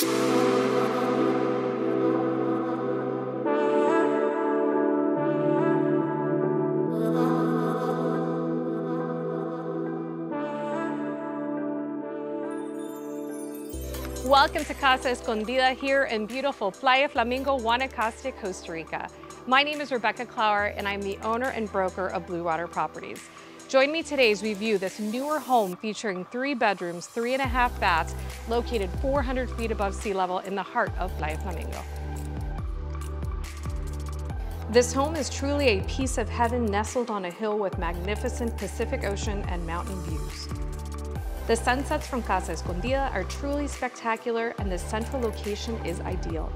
Welcome to Casa Escondida here in beautiful Playa Flamingo, Guanacaste, Costa Rica. My name is Rebecca Clower and I'm the owner and broker of Blue Water Properties. Join me today as we view this newer home featuring three bedrooms, three and a half baths, located 400 feet above sea level in the heart of Playa Flamingo. This home is truly a piece of heaven nestled on a hill with magnificent Pacific Ocean and mountain views. The sunsets from Casa Escondida are truly spectacular and the central location is ideal.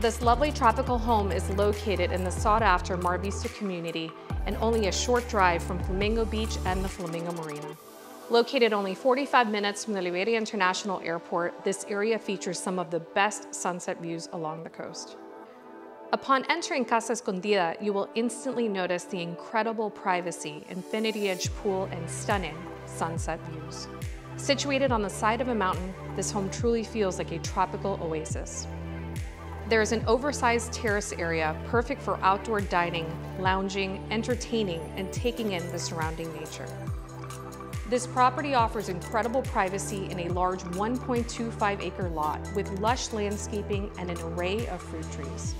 This lovely tropical home is located in the sought-after Mar Vista community and only a short drive from Flamingo Beach and the Flamingo Marina. Located only 45 minutes from the Liberia International Airport, this area features some of the best sunset views along the coast. Upon entering Casa Escondida, you will instantly notice the incredible privacy, infinity edge pool, and stunning sunset views. Situated on the side of a mountain, this home truly feels like a tropical oasis. There is an oversized terrace area perfect for outdoor dining, lounging, entertaining, and taking in the surrounding nature. This property offers incredible privacy in a large 1.25 acre lot with lush landscaping and an array of fruit trees.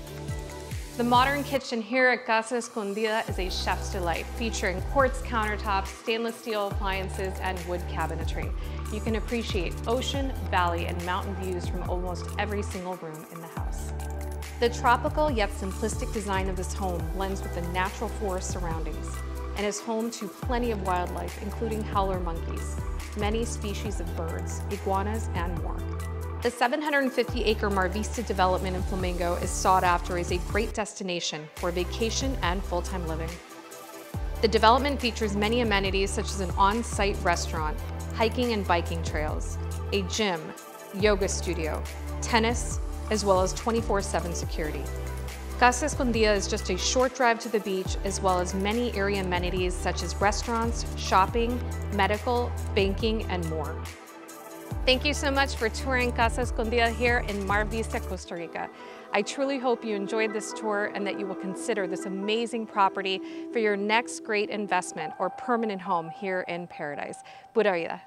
The modern kitchen here at Casa Escondida is a chef's delight, featuring quartz countertops, stainless steel appliances, and wood cabinetry. You can appreciate ocean, valley, and mountain views from almost every single room in the. The tropical yet simplistic design of this home blends with the natural forest surroundings and is home to plenty of wildlife, including howler monkeys, many species of birds, iguanas, and more. The 750-acre Mar Vista development in Flamingo is sought after as a great destination for vacation and full-time living. The development features many amenities such as an on-site restaurant, hiking and biking trails, a gym, yoga studio, tennis, as well as 24-7 security. Casa Escondida is just a short drive to the beach as well as many area amenities such as restaurants, shopping, medical, banking, and more. Thank you so much for touring Casa Escondida here in Mar Vista, Costa Rica. I truly hope you enjoyed this tour and that you will consider this amazing property for your next great investment or permanent home here in paradise. Vida.